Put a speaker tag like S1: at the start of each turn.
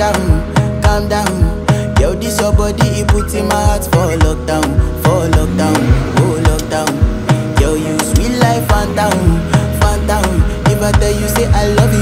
S1: down, calm down. Girl, this your body, it puts in my heart for lockdown, for lockdown, oh lockdown. Girl, you sweet life, Fanta, Fanta. If I tell you, say I love you.